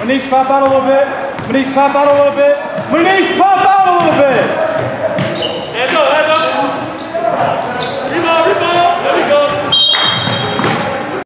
Manish, pop out a little bit. Manish, pop out a little bit. Manish, pop out a little bit.